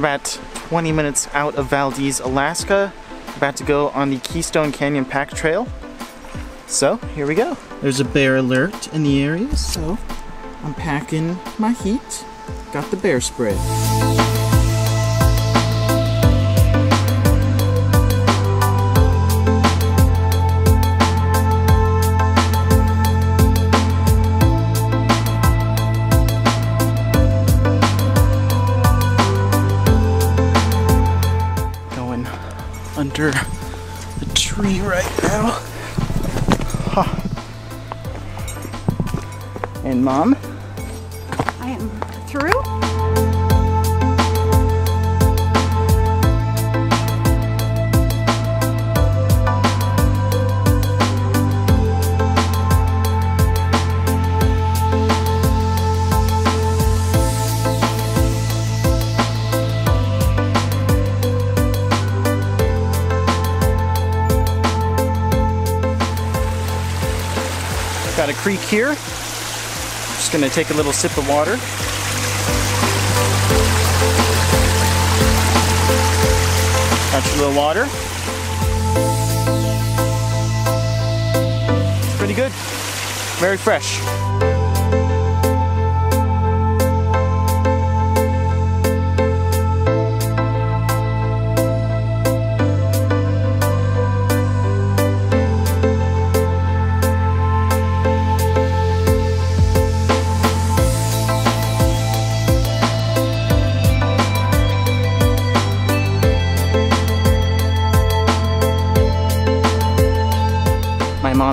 20 minutes out of Valdez, Alaska. About to go on the Keystone Canyon Pack Trail. So, here we go. There's a bear alert in the area, so I'm packing my heat. Got the bear spray. Under the tree right now. And mom, I am through. Got a creek here. Just gonna take a little sip of water. Got your little water. Pretty good. Very fresh.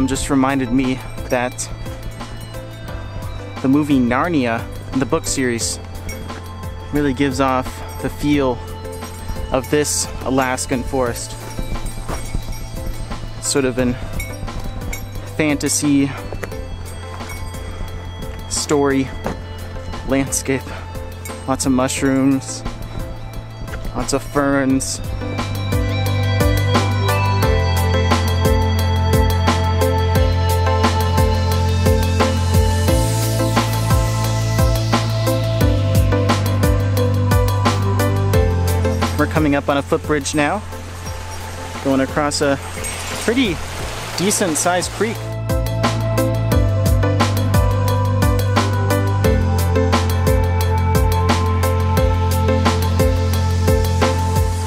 Just reminded me that the movie Narnia, the book series, really gives off the feel of this Alaskan forest. Sort of an fantasy story landscape. Lots of mushrooms, lots of ferns. Coming up on a footbridge now, going across a pretty decent sized creek.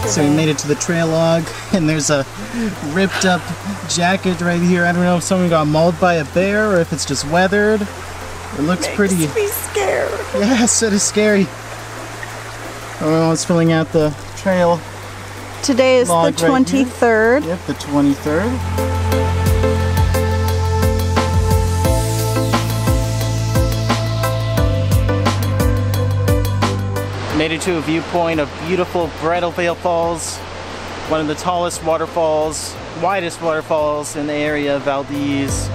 So we made it to the trail log, and there's a ripped up jacket right here. I don't know if someone got mauled by a bear or if it's just weathered. It looks pretty. Makes me scared. Yes, it is scary. Oh, it's filling out the trail. Today is Log the right 23rd. Yep, the 23rd. Made it to a viewpoint of beautiful Bridal Veil Falls, one of the tallest waterfalls, widest waterfalls in the area of Valdez.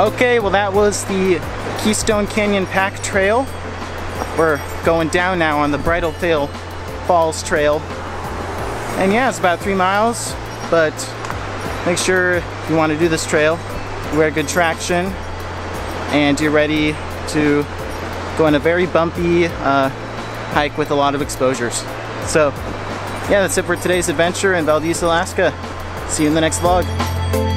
Okay, well that was the Keystone Canyon Pack Trail. We're going down now on the Bridal Veil Falls Trail. And yeah, it's about three miles, but make sure you want to do this trail, wear good traction and you're ready to go on a very bumpy uh, hike with a lot of exposures. So yeah, that's it for today's adventure in Valdez, Alaska. See you in the next vlog.